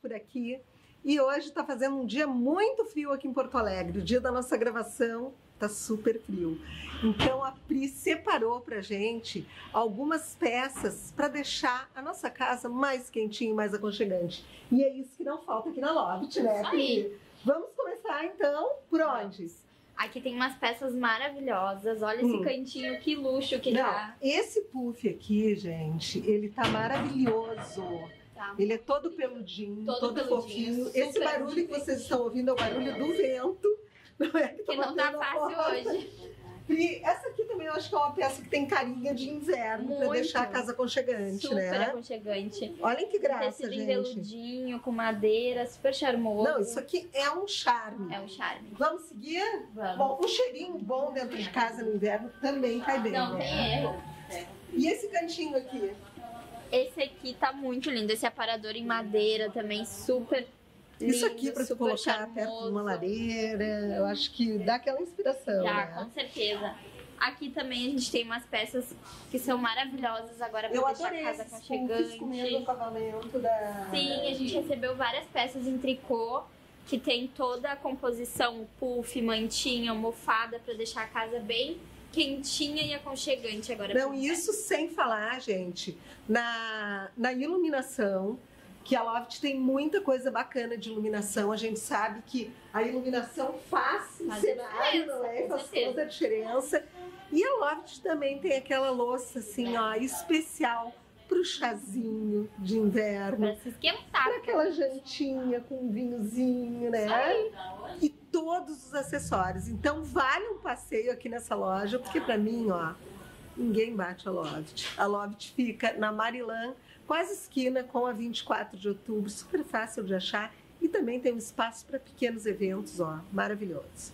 por aqui. E hoje está fazendo um dia muito frio aqui em Porto Alegre. O dia da nossa gravação tá super frio. Então a Pri separou pra gente algumas peças para deixar a nossa casa mais quentinha e mais aconchegante. E é isso que não falta aqui na Loft, né, Pri? aí. Vamos começar então por onde? Aqui tem umas peças maravilhosas. Olha Hum. esse cantinho, que luxo que Não, tá. esse puff aqui, gente, ele tá maravilhoso. Tá. Ele é todo peludinho, todo, Todo peludinho, fofinho. Esse barulho que vocês estão ouvindo é o barulho do vento. Não é que, Que não tá fácil hoje. E essa aqui também eu acho que é uma peça que tem carinha de inverno para deixar a casa aconchegante, Super né? aconchegante. Olhem que graça, Tecido gente. veludinho, com madeira, super charmoso. Não, isso aqui é um charme. É um charme. Vamos seguir? Vamos. Bom, um cheirinho bom dentro de casa no inverno também cai bem, Não né? tem erro. E esse cantinho aqui? Esse aqui tá muito lindo. Esse aparador em madeira também, super lindo. Isso aqui para super colocar perto de uma charmoso. lareira, eu acho que dá aquela inspiração, Já, né? com certeza. Aqui também a gente tem umas peças que são maravilhosas agora pra Eu deixar adorei a casa com o aconchegante. acabamento da... Sim, a gente recebeu várias peças em tricô que tem toda a composição puff, mantinha, almofada pra deixar a casa bem quentinha e aconchegante agora. Não, isso sem falar, gente, na, na iluminação, que a Loft tem muita coisa bacana de iluminação. A gente sabe que a iluminação faz, Faz cenário, não é? com Faz toda a diferença. E a Loft também tem aquela louça, assim, ó, especial pro chazinho de inverno. Pra se esquentar. Para aquela jantinha com um vinhozinho, né? E todos os acessórios. Então vale um passeio aqui nessa loja, porque para mim, ó, ninguém bate a Loft. A Loft fica na Marilã, quase esquina com a 24 de outubro, super fácil de achar e também tem um espaço para pequenos eventos, ó, maravilhoso.